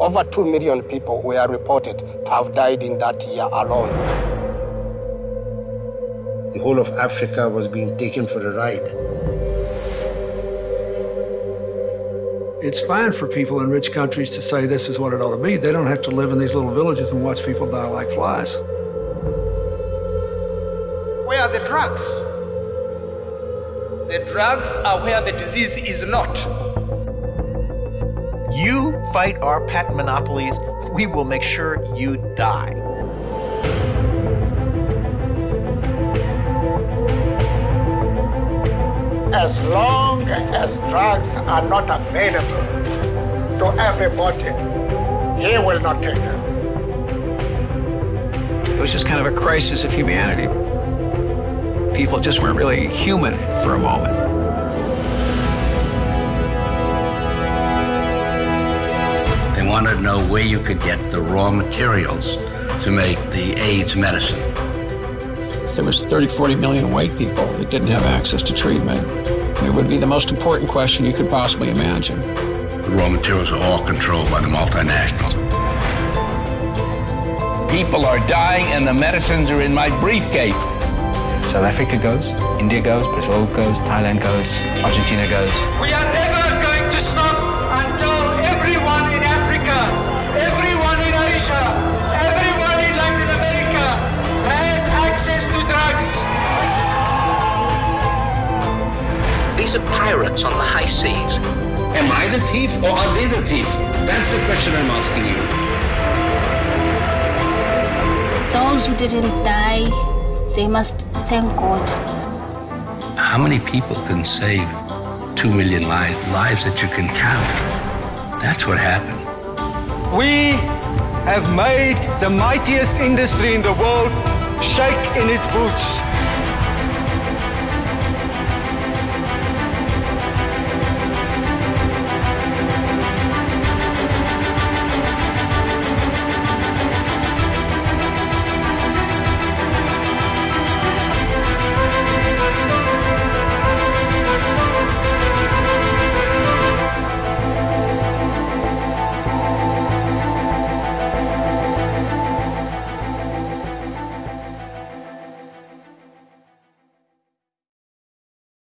Over 2 million people were reported to have died in that year alone. The whole of Africa was being taken for a ride. It's fine for people in rich countries to say this is what it ought to be. They don't have to live in these little villages and watch people die like flies. Where are the drugs? The drugs are where the disease is not. You fight our patent monopolies, we will make sure you die. As long as drugs are not available to everybody, he will not take them. It was just kind of a crisis of humanity. People just weren't really human for a moment. Wanted to know where you could get the raw materials to make the AIDS medicine. There was 30, 40 million white people that didn't have access to treatment. It would be the most important question you could possibly imagine. The raw materials are all controlled by the multinationals. People are dying and the medicines are in my briefcase. South Africa goes, India goes, Brazil goes, Thailand goes, Argentina goes. We are never going to stop These are pirates on the high seas. Am I the thief or are they the thief? That's the question I'm asking you. Those who didn't die, they must thank God. How many people can save two million lives, lives that you can count? That's what happened. We have made the mightiest industry in the world shake in its boots.